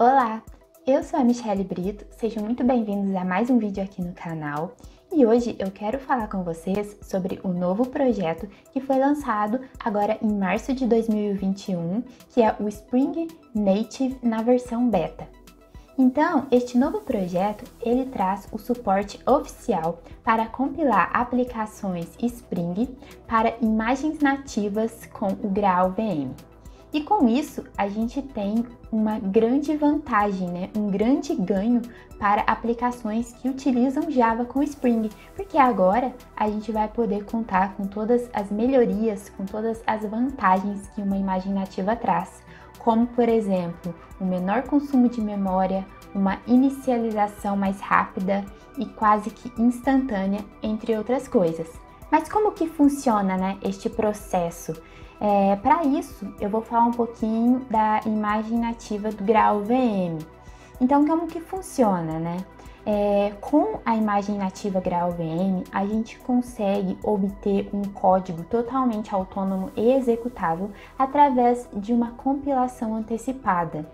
Olá, eu sou a Michelle Brito, sejam muito bem-vindos a mais um vídeo aqui no canal. E hoje eu quero falar com vocês sobre o novo projeto que foi lançado agora em março de 2021, que é o Spring Native na versão beta. Então, este novo projeto, ele traz o suporte oficial para compilar aplicações Spring para imagens nativas com o Graal VM. E com isso, a gente tem uma grande vantagem, né? um grande ganho para aplicações que utilizam Java com Spring, porque agora a gente vai poder contar com todas as melhorias, com todas as vantagens que uma imagem nativa traz, como por exemplo, um menor consumo de memória, uma inicialização mais rápida e quase que instantânea, entre outras coisas. Mas como que funciona né, este processo? É, Para isso, eu vou falar um pouquinho da imagem nativa do grau VM. Então, como que funciona, né? É, com a imagem nativa grau VM, a gente consegue obter um código totalmente autônomo e executável através de uma compilação antecipada.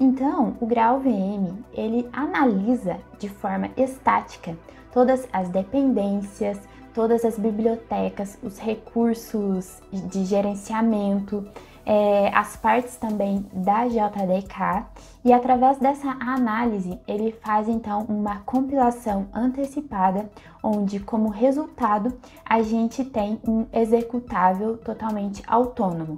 Então, o grau VM, ele analisa de forma estática todas as dependências, todas as bibliotecas, os recursos de gerenciamento, é, as partes também da JDK e através dessa análise ele faz então uma compilação antecipada, onde como resultado a gente tem um executável totalmente autônomo.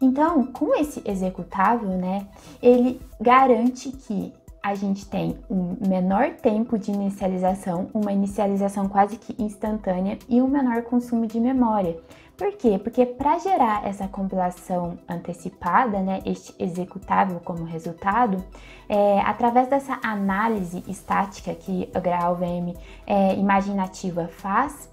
Então, com esse executável, né, ele garante que a gente tem um menor tempo de inicialização, uma inicialização quase que instantânea e um menor consumo de memória. Por quê? Porque para gerar essa compilação antecipada, né, este executável como resultado, é, através dessa análise estática que a GraalVM é, imaginativa faz,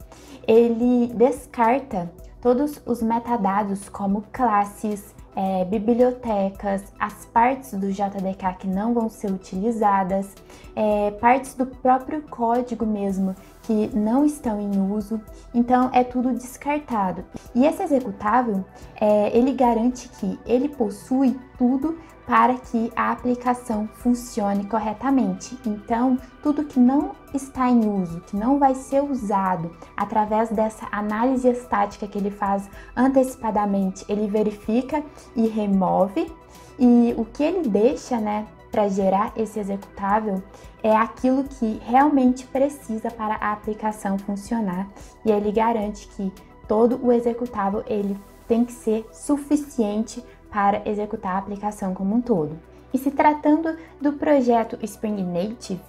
ele descarta todos os metadados como classes, é, bibliotecas, as partes do JDK que não vão ser utilizadas, é, partes do próprio código mesmo que não estão em uso, então é tudo descartado. E esse executável, é, ele garante que ele possui tudo para que a aplicação funcione corretamente. Então, tudo que não está em uso, que não vai ser usado através dessa análise estática que ele faz antecipadamente, ele verifica e remove. E o que ele deixa, né, para gerar esse executável é aquilo que realmente precisa para a aplicação funcionar e ele garante que todo o executável ele tem que ser suficiente para executar a aplicação como um todo. E se tratando do projeto Spring Native,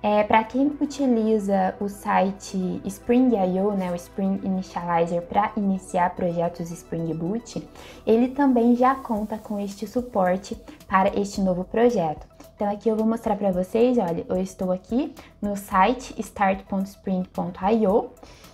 é, para quem utiliza o site Spring.io, né, o Spring Initializer, para iniciar projetos Spring Boot, ele também já conta com este suporte para este novo projeto. Então aqui eu vou mostrar para vocês, olha, eu estou aqui no site start.spring.io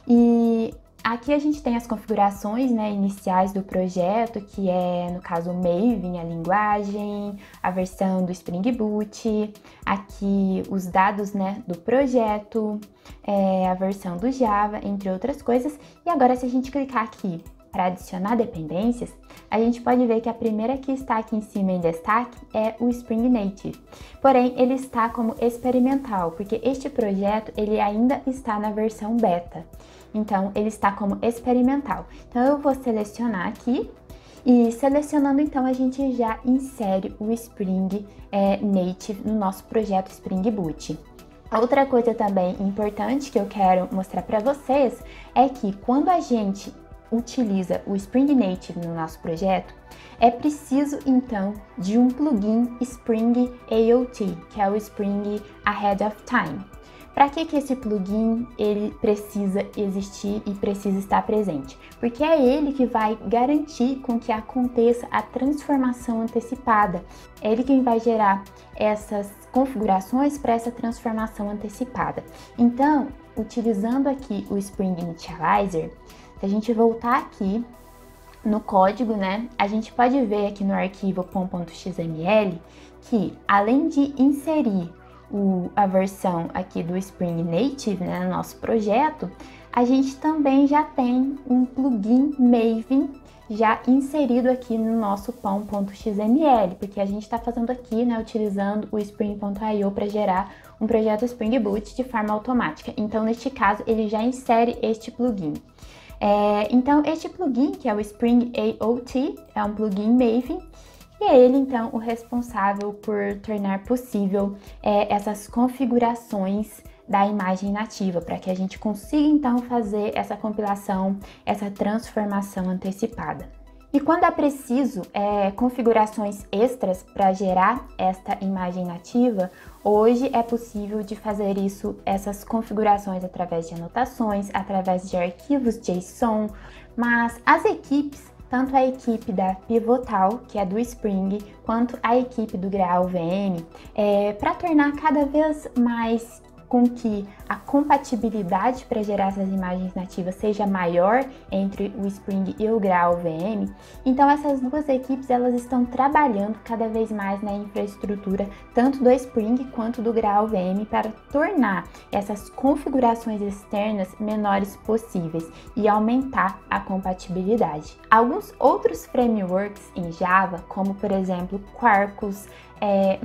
e Aqui a gente tem as configurações né, iniciais do projeto, que é, no caso, o Maven, a linguagem, a versão do Spring Boot, aqui os dados né, do projeto, é, a versão do Java, entre outras coisas. E agora, se a gente clicar aqui para adicionar dependências, a gente pode ver que a primeira que está aqui em cima em destaque é o Spring Native. Porém, ele está como experimental, porque este projeto ele ainda está na versão beta. Então, ele está como experimental. Então, eu vou selecionar aqui e selecionando, então, a gente já insere o Spring é, Native no nosso projeto Spring Boot. Outra coisa também importante que eu quero mostrar para vocês é que quando a gente utiliza o Spring Native no nosso projeto, é preciso então de um plugin Spring AOT, que é o Spring Ahead of Time. Para que, que esse plugin ele precisa existir e precisa estar presente? Porque é ele que vai garantir com que aconteça a transformação antecipada. É ele quem vai gerar essas configurações para essa transformação antecipada. Então, utilizando aqui o Spring Initializer, se a gente voltar aqui no código, né, a gente pode ver aqui no arquivo pom.xml que além de inserir o, a versão aqui do Spring Native, né, no nosso projeto, a gente também já tem um plugin Maven já inserido aqui no nosso pão.xml, porque a gente está fazendo aqui, né, utilizando o Spring.io para gerar um projeto Spring Boot de forma automática. Então, neste caso, ele já insere este plugin. É, então, este plugin, que é o Spring AOT, é um plugin Maven, e é ele, então, o responsável por tornar possível é, essas configurações da imagem nativa, para que a gente consiga, então, fazer essa compilação, essa transformação antecipada. E quando é preciso é, configurações extras para gerar esta imagem nativa, hoje é possível de fazer isso, essas configurações através de anotações, através de arquivos JSON, mas as equipes tanto a equipe da Pivotal, que é do Spring, quanto a equipe do Graal VM, é, para tornar cada vez mais com que a compatibilidade para gerar essas imagens nativas seja maior entre o Spring e o Graal VM. Então essas duas equipes elas estão trabalhando cada vez mais na infraestrutura tanto do Spring quanto do Graal VM para tornar essas configurações externas menores possíveis e aumentar a compatibilidade. Alguns outros frameworks em Java, como por exemplo Quarkus, é,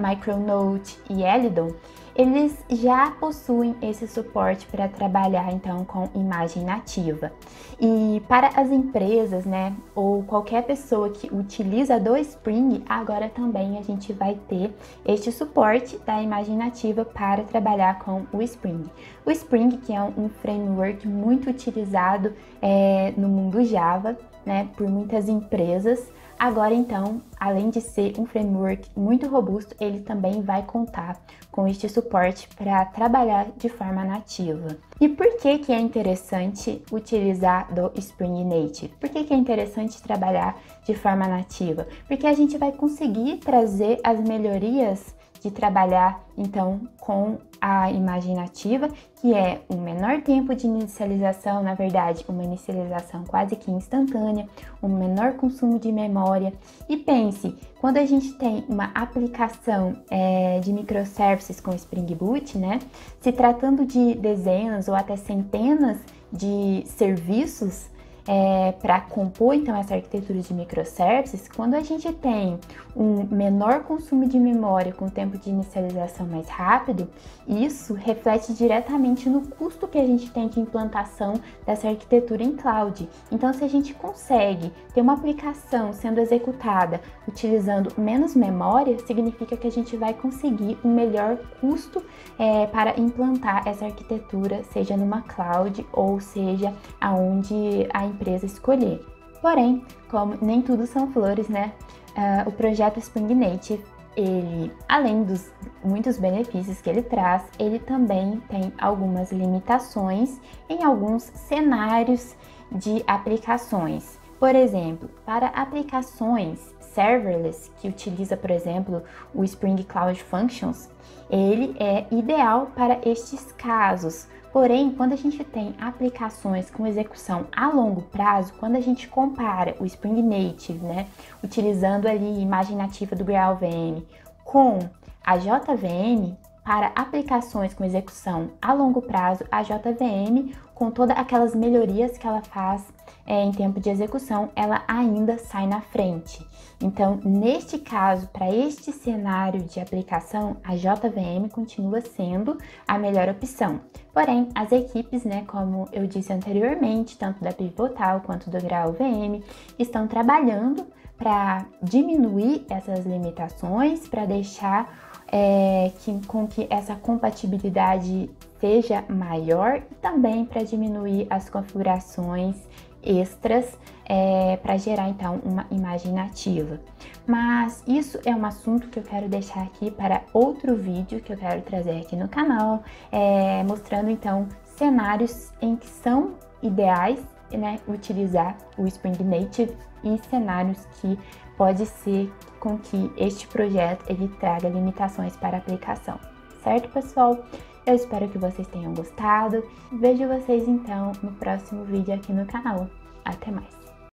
e Elidon, eles já possuem esse suporte para trabalhar então com imagem nativa. E para as empresas, né, ou qualquer pessoa que utiliza do Spring, agora também a gente vai ter este suporte da imagem nativa para trabalhar com o Spring. O Spring, que é um framework muito utilizado é, no mundo Java, né, por muitas empresas, Agora então, além de ser um framework muito robusto, ele também vai contar com este suporte para trabalhar de forma nativa. E por que, que é interessante utilizar do Spring Native? Por que, que é interessante trabalhar de forma nativa? Porque a gente vai conseguir trazer as melhorias de trabalhar então com a imagem nativa, que é um menor tempo de inicialização, na verdade, uma inicialização quase que instantânea, um menor consumo de memória. E pense, quando a gente tem uma aplicação é, de microservices com Spring Boot, né, se tratando de dezenas ou até centenas de serviços, é, para compor então essa arquitetura de microservices, quando a gente tem um menor consumo de memória com tempo de inicialização mais rápido, isso reflete diretamente no custo que a gente tem de implantação dessa arquitetura em cloud. Então, se a gente consegue ter uma aplicação sendo executada utilizando menos memória, significa que a gente vai conseguir um melhor custo é, para implantar essa arquitetura, seja numa cloud ou seja aonde a empresa escolher. Porém, como nem tudo são flores, né? Uh, o projeto Spring Native, ele, além dos muitos benefícios que ele traz, ele também tem algumas limitações em alguns cenários de aplicações. Por exemplo, para aplicações serverless, que utiliza, por exemplo, o Spring Cloud Functions, ele é ideal para estes casos, Porém, quando a gente tem aplicações com execução a longo prazo, quando a gente compara o Spring Native, né, utilizando ali imagem nativa do Graal VM, com a JVM, para aplicações com execução a longo prazo, a JVM, com todas aquelas melhorias que ela faz é, em tempo de execução, ela ainda sai na frente. Então, neste caso, para este cenário de aplicação, a JVM continua sendo a melhor opção. Porém, as equipes, né, como eu disse anteriormente, tanto da Pivotal quanto do Grau VM, estão trabalhando para diminuir essas limitações, para deixar é, que, com que essa compatibilidade seja maior e também para diminuir as configurações extras é, para gerar então uma imagem nativa. Mas isso é um assunto que eu quero deixar aqui para outro vídeo que eu quero trazer aqui no canal, é, mostrando então cenários em que são ideais né, utilizar o Spring Native e cenários que pode ser com que este projeto ele traga limitações para aplicação. Certo, pessoal? Eu espero que vocês tenham gostado. Vejo vocês então no próximo vídeo aqui no canal. Até mais!